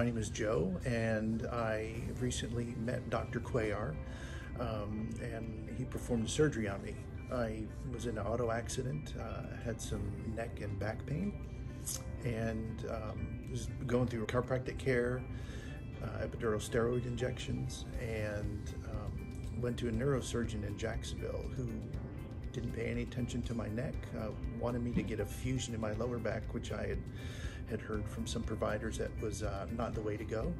My name is Joe, and I recently met Dr. Cuellar, um, and he performed surgery on me. I was in an auto accident, uh, had some neck and back pain, and um, was going through chiropractic care, uh, epidural steroid injections, and um, went to a neurosurgeon in Jacksonville who didn't pay any attention to my neck, uh, wanted me to get a fusion in my lower back, which I had had heard from some providers that was uh, not the way to go.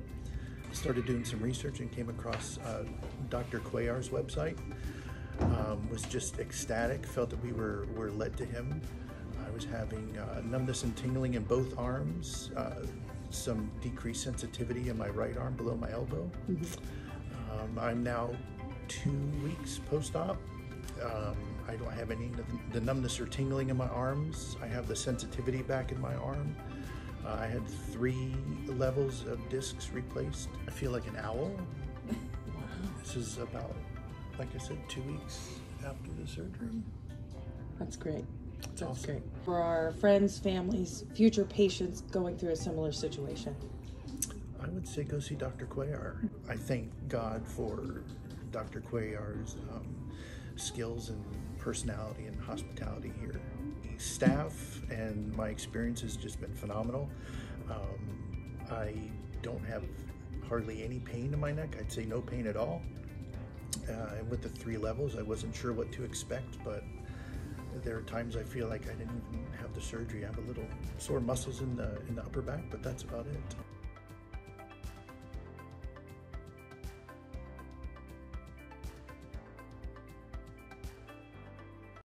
Started doing some research and came across uh, Dr. Cuellar's website. Um, was just ecstatic, felt that we were, were led to him. I was having uh, numbness and tingling in both arms, uh, some decreased sensitivity in my right arm below my elbow. Mm-hmm. Um, I'm now two weeks post op. Um, I don't have any the numbness or tingling in my arms. I have the sensitivity back in my arm. Uh, I had three levels of discs replaced. I feel like an owl. This is about, like I said, two weeks after the surgery. That's great. That's awesome. great. For our friends, families, future patients going through a similar situation. I would say go see Dr. Cuellar. I thank God for Dr. Cuellar's um, skills and personality and hospitality here The staff and my experience has just been phenomenal. Um, I don't have hardly any pain in my neck. I'd say no pain at all. Uh, and with the three levels, I wasn't sure what to expect, but there are times I feel like I didn't even have the surgery. I have a little sore muscles in the in the upper back, but that's about it.